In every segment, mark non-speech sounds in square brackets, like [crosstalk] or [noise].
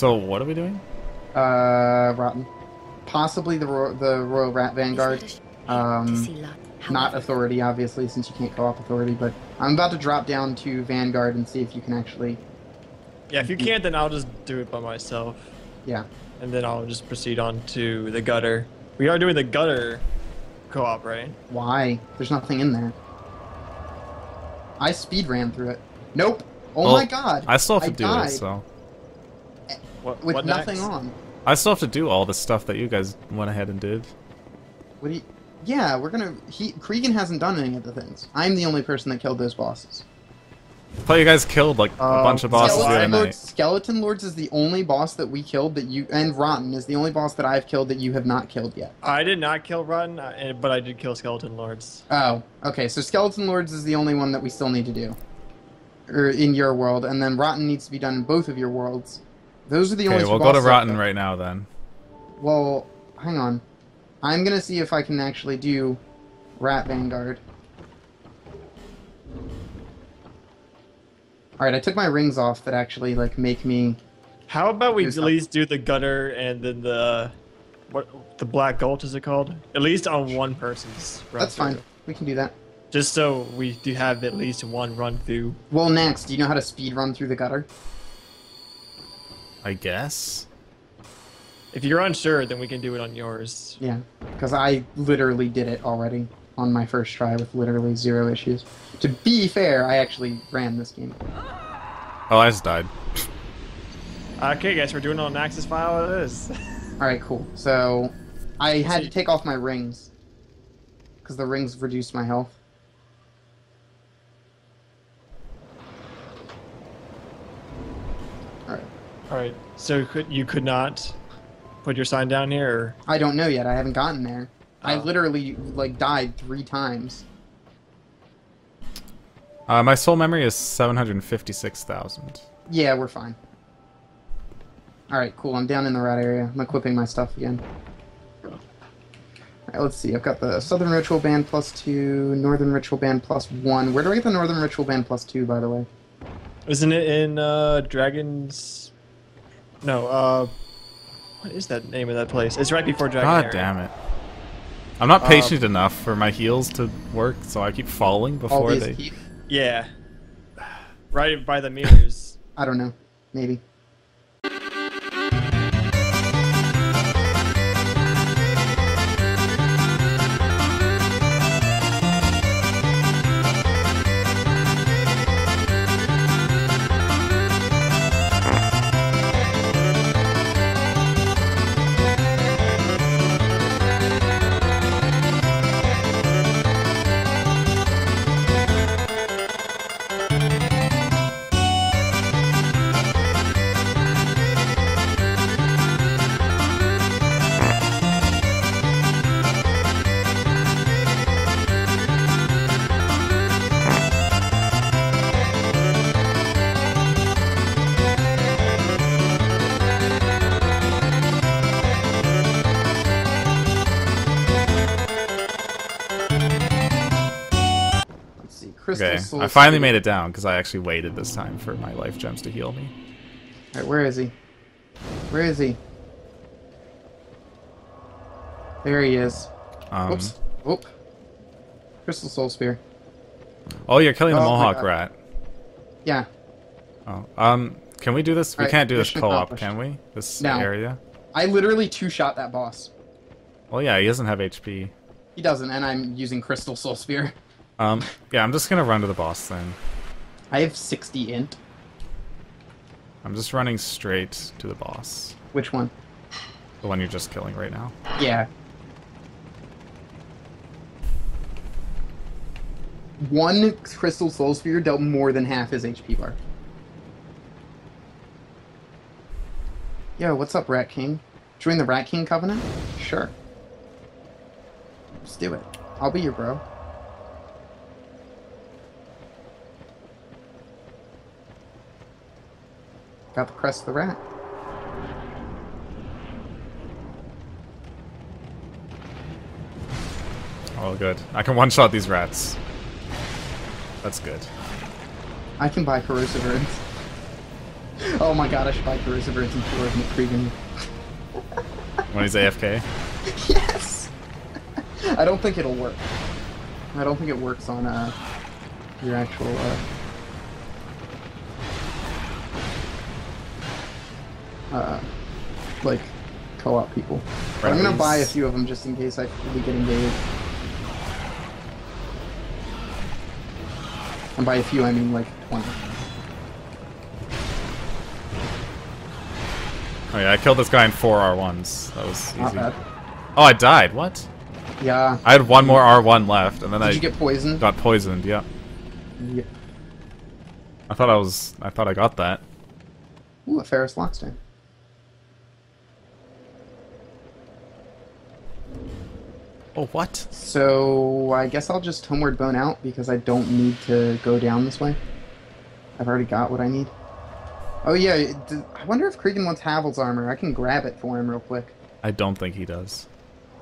So what are we doing? Uh, Rotten. Possibly the Ro- the Royal Rat Vanguard. Um, not Authority, obviously, since you can't co-op Authority. But I'm about to drop down to Vanguard and see if you can actually. Yeah, if you can't, then I'll just do it by myself. Yeah. And then I'll just proceed on to the gutter. We are doing the gutter co-op, right? Why? There's nothing in there. I speed ran through it. Nope. Oh Well, my god. I still have to I do died it, so What, with what nothing next? on. I still have to do all the stuff that you guys went ahead and did. What do you? Yeah, we're gonna. He Cregan hasn't done any of the things. I'm the only person that killed those bosses. I thought you guys killed like a Uh, bunch of bosses the other Skeleton Lords, night. Skeleton Lords is the only boss that we killed that you and Rotten is the only boss that I've killed that you have not killed yet. I did not kill Rotten, uh, but I did kill Skeleton Lords. Oh, okay. So Skeleton Lords is the only one that we still need to do, or in your world, and then Rotten needs to be done in both of your worlds. Those are the Okay, only. two we'll go to Rotten right now then. Well, hang on. I'm gonna see if I can actually do Rat Vanguard. Alright, I took my rings off that actually like make me How about we at something. least do the gutter and then the what the black gulch is it called? At least on one person's. run That's fine. We can do that. Just so we do have at least one run through. Well, next, do you know how to speed run through the gutter? I guess. If you're unsure, then we can do it on yours. Yeah, because I literally did it already on my first try with literally zero issues. To be fair, I actually ran this game. Oh, I just died. Okay, guys, we're doing it on Axis file. It is. Alright, cool. So, I had to take off my rings. Because the rings reduced my health. Right. So could you could not put your sign down here? Or? I don't know yet. I haven't gotten there. I Oh. literally, like, died three times. Uh, my soul memory is 756,000. Yeah, we're fine. Alright, cool. I'm down in the rat area. I'm equipping my stuff again. Alright, let's see. I've got the Southern Ritual Band plus two, Northern Ritual Band plus one. Where do I get the Northern Ritual Band plus two, by the way? Isn't it in uh, Dragons? No. Uh, what is that name of that place? It's right before Dragon. God Area. damn it. I'm not Um, patient enough for my heels to work, so I keep falling before these they. keep? Yeah. [sighs] Right by the mirrors. I don't know. Maybe. Okay, I finally made it down because I actually waited this time for my life gems to heal me. Alright, where is he? Where is he? There he is. Um. Whoop. Crystal Soul Spear. oh, you're killing the Oh Mohawk rat. Yeah. Oh, um, can we do this? We Alright, can't do this co-op, can we? This No. area. I literally two-shot that boss. Well, yeah, he doesn't have HP. He doesn't, and I'm using Crystal Soul Spear. [laughs] Um, yeah, I'm just gonna run to the boss then. I have 60 int. I'm just running straight to the boss. Which one? The one you're just killing right now. Yeah. One Crystal Soul Spear dealt more than half his HP bar. Yo, what's up, Rat King? Join the Rat King Covenant? Sure. Let's do it. I'll be your bro. Got the crest of the rat. All good. I can one-shot these rats. That's good. I can buy corrosive urns. [laughs] oh my god, I should buy corrosive Perseverance and Tour of Cregan. when he's AFK. [laughs] yes! [laughs] I don't think it'll work. I don't think it works on uh, your actual. Uh, uh, like co-op people. But I'm gonna buy a few of them just in case I we get invaded. And by a few, I mean like 20. Oh yeah, I killed this guy in four R1s. That was easy. Not bad. Oh, I died. What? Yeah. I had one more R1 left, and then Did I you get poisoned? got poisoned. Yeah. Yep. I thought I was. I thought I got that. Ooh, a Pharros' Lockstone. Oh, what? So I guess I'll just homeward bone out because I don't need to go down this way. I've already got what I need. Oh yeah, I wonder if Cregan wants Havel's armor. I can grab it for him real quick. I don't think he does.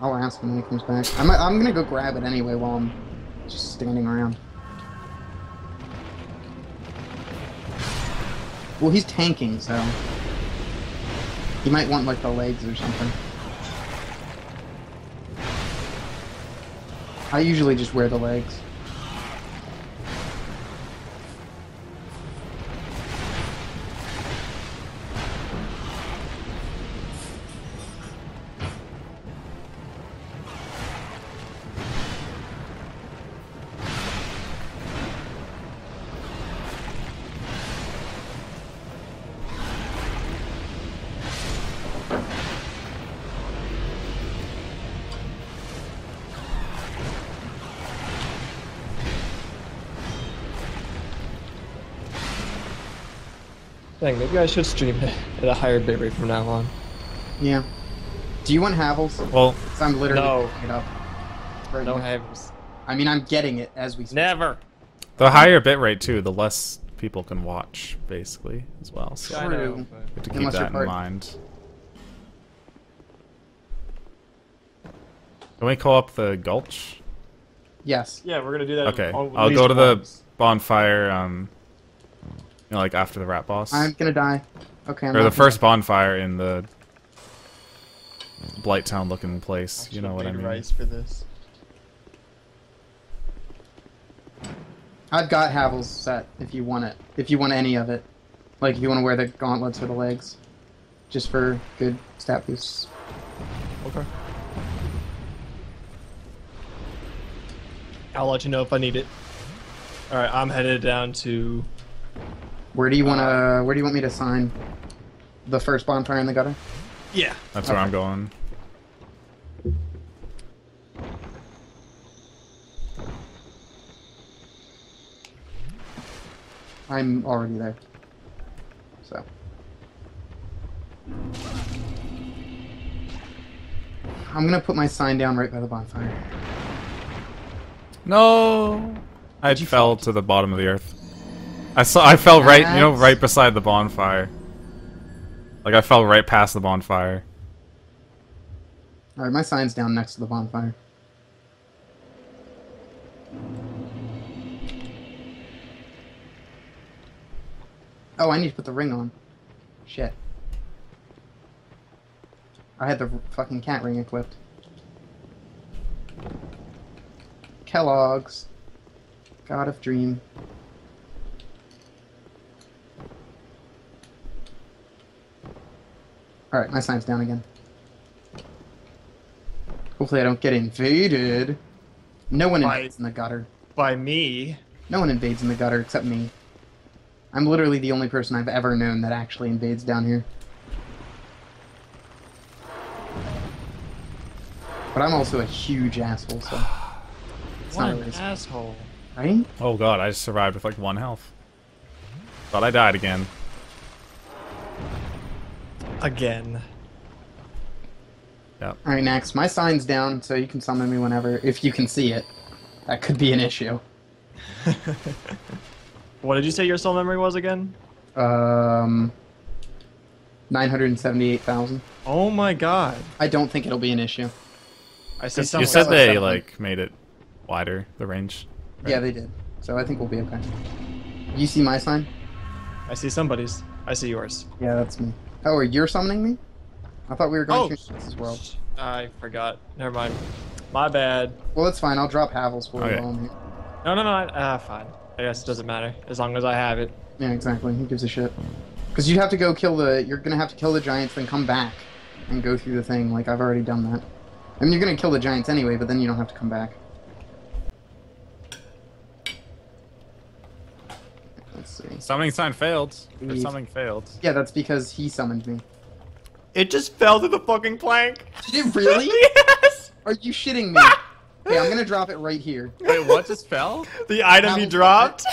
I'll ask him when he comes back. I'm, I'm gonna go grab it anyway while I'm just standing around. Well, he's tanking, so he might want like the legs or something. I usually just wear the legs. Dang, maybe I should stream it at a higher bitrate from now on. Yeah. Do you want Havel's? Well, I'm literally No. it up. Right No now. havers. I mean, I'm getting it as we speak. Never. the higher bitrate too, the less people can watch, basically, as well. So True. know. we have to keep Unless that in mind. Can we call up the gulch? Yes. Yeah, we're gonna do that. Okay, I'll go to the bonfire. Um, you know, like after the rat boss, I'm gonna die. Okay, I'm or the not first bonfire in the Blighttown looking place. I You know should've what I made mean? rice for this. I've got Havel's set if you want it. If you want any of it. Like if you want to wear the gauntlets or the legs. Just for good stat boosts. Okay. I'll let you know if I need it. All right, I'm headed down to. Where do you want to Uh, where do you want me to sign? The first bonfire in the gutter? Yeah. That's where I'm going. I'm already there. So. I'm gonna put my sign down right by the bonfire. No, I fell to the bottom of the earth. I saw. I fell right, you know, right beside the bonfire. Like I fell right past the bonfire. Alright, my sign's down next to the bonfire. Oh, I need to put the ring on. Shit. I had the fucking cat ring equipped. Kellogg's. God of Dream. Alright, my sign's down again. Hopefully I don't get invaded. No one By- invades in the gutter. By me. No one invades in the gutter except me. I'm literally the only person I've ever known that actually invades down here. But I'm also a huge asshole, so. It's What not an asshole. right? Oh god, I just survived with like one health. Thought I died again. Again. Yep. Alright, next. My sign's down, so you can summon me whenever, if you can see it. That could be an issue. [laughs] What did you say your soul memory was again? Um. 978,000. Oh my god. I don't think it'll be an issue. I see You. You said else they have like made it wider, the range. right? Yeah, they did. So I think we'll be okay. You see my sign? I see somebody's. I see yours. Yeah, that's me. Oh, you're summoning me? I thought we were going Oh, to this world. I forgot. Never mind. My bad. Well, it's fine. I'll drop Havels for you Okay. while No, no, no. I- Ah, fine. I guess it doesn't matter as long as I have it. Yeah, exactly. Who gives a shit? Because you'd have to go kill the. You're gonna have to kill the giants, then come back and go through the thing. Like I've already done that. I mean, you're gonna kill the giants anyway, but then you don't have to come back. Let's see. Summoning sign failed. Or Leave. something failed. Yeah, that's because he summoned me. It just fell to the fucking plank. Did it really? [laughs] yes. Are you shitting me? [laughs] Okay, I'm gonna drop it right here. Wait, what just fell? The item he Havel's dropped.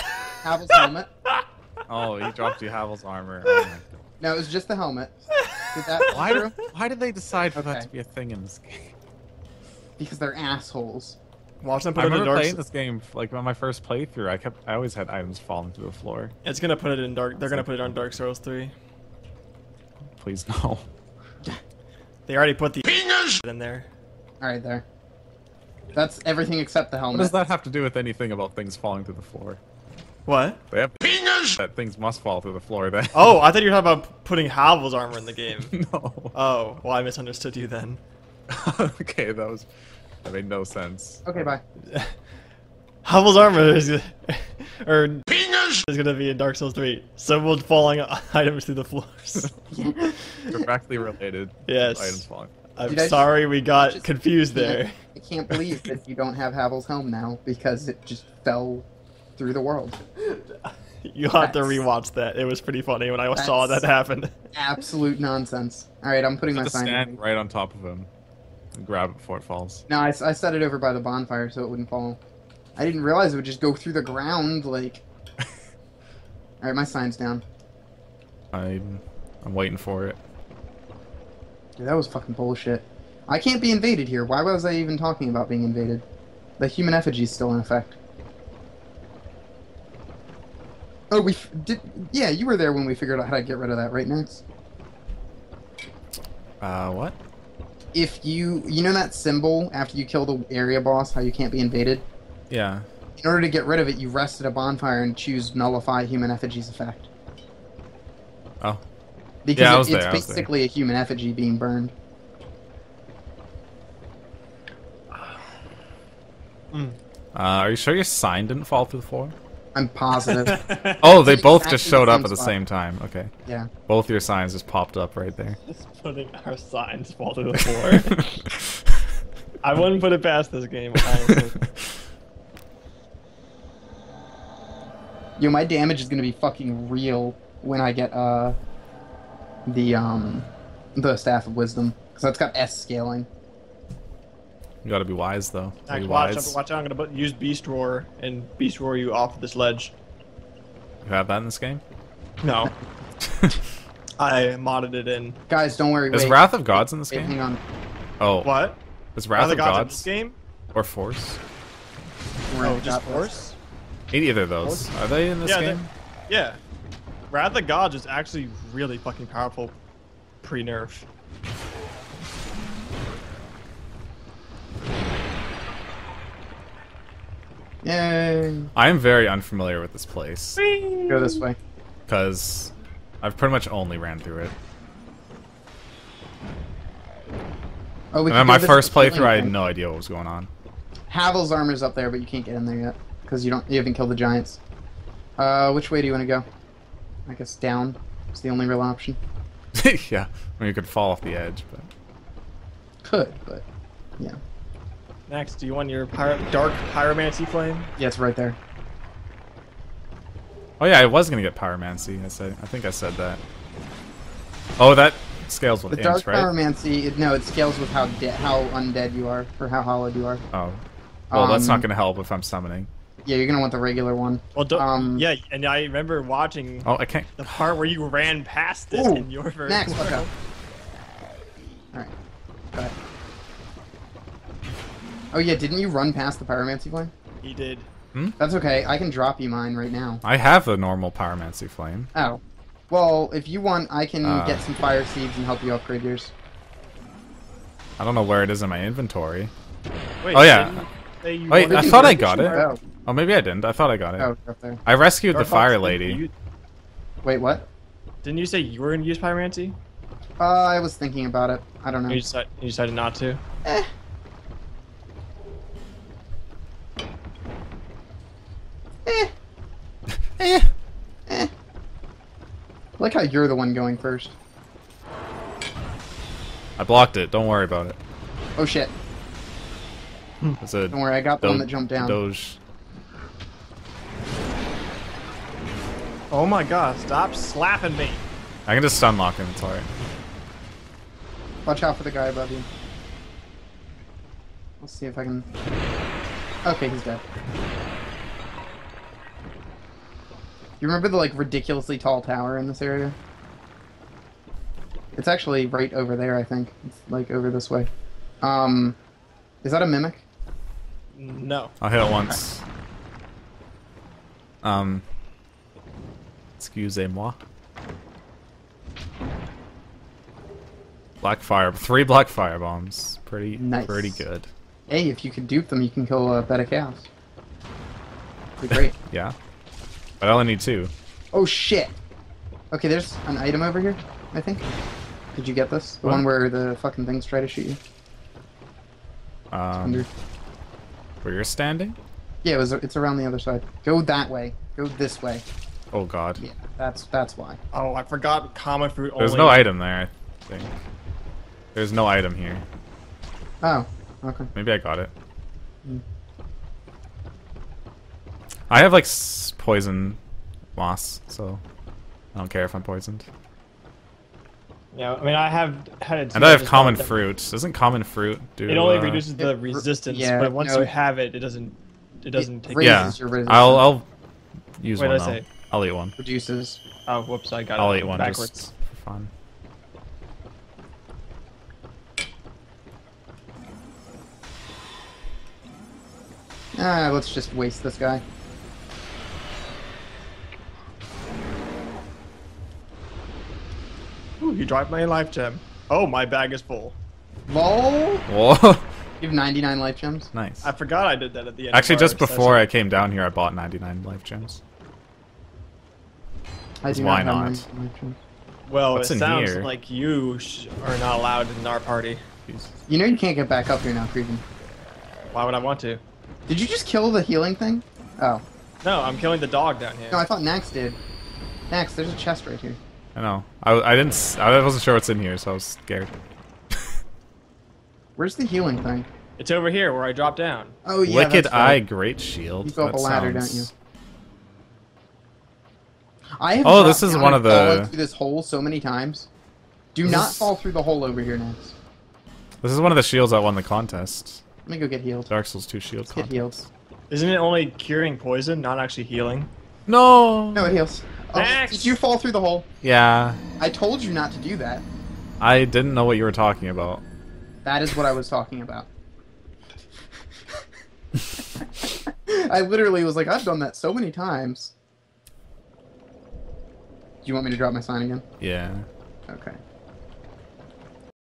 Havel's helmet. [laughs] Oh, he dropped you Havel's armor. Oh. No, it was just the helmet. Did that Why did, why did they decide for that Okay. to be a thing in this game? Because they're assholes. Watch them I it in remember dark. playing this game like on my first playthrough. I kept I always had items falling to the floor. It's gonna put it in dark. They're gonna put it on Dark Souls 3. Please [laughs] no. They already put the penis [laughs] in there. All right, there. That's everything except the What helmet. does that have to do with anything about things falling to the floor? What? They have penis. that things must fall to the floor then. Oh, I [laughs] thought you were talking about putting Havel's armor in the game. no. Oh, well, I misunderstood you then. okay, that was that made no sense. Okay, bye. [laughs] Havel's armor is [laughs] or is gonna be in Dark Souls 3. Several falling items through the floors. [laughs] Directly related. Yes. Items falling. I'm Did I- sorry we got just- confused there. I can't believe that you don't have Havel's helm now because it just fell through the world. You have to rewatch that. It was pretty funny when I saw that happen. Absolute nonsense. All right, I'm putting my sign. stand right on top of him and grab it before it falls. No, I, I set it over by the bonfire so it wouldn't fall. I didn't realize it would just go through the ground like. [laughs] All right, my sign's down. I'm I'm waiting for it. Dude, that was fucking bullshit. I can't be invaded here. Why was I even talking about being invaded? The human effigy's still in effect. Oh, we f- did. Yeah, you were there when we figured out how to get rid of that, right, Max? Uh, what? If you, you know that symbol after you kill the area boss, how you can't be invaded. Yeah. In order to get rid of it, you rest at a bonfire and choose nullify human effigy's effect. Oh. Because Yeah, I it- was there, it's I was there. basically a human effigy being burned. Uh, are you sure your sign didn't fall through the floor? I'm positive. [laughs] Oh, they both just showed up at the spot. same time. Okay. yeah. Both your signs just popped up right there. Just putting our signs fall to the floor. [laughs] I wouldn't put it past this game. Honestly. Yo, my damage is gonna be fucking real when I get uh the um the staff of wisdom because that's got S scaling. You gotta be wise though. Are you watch, wise? watch out! I'm gonna put, use Beast Roar and Beast Roar you off this ledge. You have that in this game? No, [laughs] I modded it in. Guys, don't worry. Is wait. Wrath of Gods in this Wait, hang on. Oh, What? is Are Wrath of gods in this Gods game? or Force? We're Oh, just Force. Either of those. Are they in this Yeah, game? Yeah, Wrath of Gods is actually really fucking powerful pre-nerf. Yay! I am very unfamiliar with this place Go this way. because I've pretty much only ran through it. Oh, we And then my first playthrough, I had no idea what was going on. Havel's armor's up there, but you can't get in there yet because you don't. You haven't killed the giants. Uh, which way do you want to go? I guess down. It's the only real option. [laughs] yeah, I mean you could fall off the edge, but Could, but yeah, Next, do you want your pyro dark pyromancy flame? yeah, it's right there. oh yeah, I was gonna get pyromancy. I said, I think I said that. Oh, that scales with The dark right? pyromancy, it, no, it scales with how de- how undead you are or how hollowed you are. Oh, well, that's Um, not gonna help if I'm summoning. Yeah, you're gonna want the regular one. Well, do- Um, yeah, and I remember watching Oh, I can't. the part where you ran past this Ooh, in your first Max, fuck world. up. All right, go ahead. Oh yeah, didn't you run past the pyromancy flame? He did. That's okay. I can drop you mine right now. I have a normal pyromancy flame. Oh, well, if you want, I can Uh. get some fire seeds and help you upgrade yours. I don't know where it is in my inventory. Wait, Oh, yeah. you Wait, I thought I got it. Oh, Oh, maybe I didn't. I thought I got it. oh, up there. I rescued the Dark fire Fox, lady. you- Wait, what? Didn't you say you were gonna use pyromancy? Uh, I was thinking about it. I don't know. You decided, you decided not to. Eh. Eh. Eh. I like how you're the one going first. I blocked it. Don't worry about it. Oh shit. Hmm. It's a Don't worry, I got the one that jumped down. Doge. Oh my god! Stop slapping me. I can just stun lock him. It's alright. Watch out for the guy above you. Let's see if I can. Okay, he's dead. You remember the like ridiculously tall tower in this area? It's actually right over there, I think. It's like over this way. Um, is that a mimic? No. I'll hit it once. Um. Excusez-moi. Black fire. Three black fire bombs. Pretty, Nice. pretty good. Hey, if you can dupe them, you can kill a beta chaos. Be [laughs] great. Yeah. But I only need two. oh shit! Okay, there's an item over here. I think. Did you get this? The What? one where the fucking things try to shoot you. Um, Under. where you're standing? Yeah, it was. It's around the other side. Go that way. Go this way. Oh god. Yeah, that's that's why. Oh, I forgot common fruit only. There's no item there, I think. There's no item here. Oh, okay. Maybe I got it. Mm. I have like poison moss, so I don't care if I'm poisoned. Yeah, I mean, I have had it. And I have common fruit. Doesn't common fruit do? It only uh, reduces the It re- resistance, yeah, but once no, you it- have it, it doesn't. It doesn't take. raises Yeah, your resistance. I'll I'll use Wait, one. let's say- I'll eat one. Reduces. Oh, whoops! I got I'll it eat one backwards. just for fun. Ah, let's just waste this guy. Ooh, you dropped my life gem. Oh, my bag is full. Lol. Whoa, You have 99 life gems. nice. I forgot I did that at the end. Actually, of just our before I came down here, I bought 99 life gems. I do Why not. have not? 99 life gems. Well, What's it in sounds here? like you sh- are not allowed in our party. Jeez. You know you can't get back up here now, Creepin. Why would I want to? Did you just kill the healing thing? Oh. No, I'm killing the dog down here. No, I thought Nax did. Nax, there's a chest right here. I know. I, I didn't. s- I wasn't sure what's in here, so I was scared. Where's the healing thing? It's over here where I dropped down. Oh yeah, Wicked that's Eye, right. Great Shield. You go up That a ladder, don't sounds- I have Oh, this is down one and of the- fallen through this hole so many times. Do This not is- fall through the hole over here, next. This is one of the shields that won the contest. Let me go get healed. Dark Souls 2 shield Get contest. healed. Isn't it only curing poison, not actually healing? No. No, it heals. Oh, did you fall through the hole? Yeah, I told you not to do that. I didn't know what you were talking about. That is what I was talking about. I literally was like, I've done that so many times. Do you want me to drop my sign again? Yeah. Okay.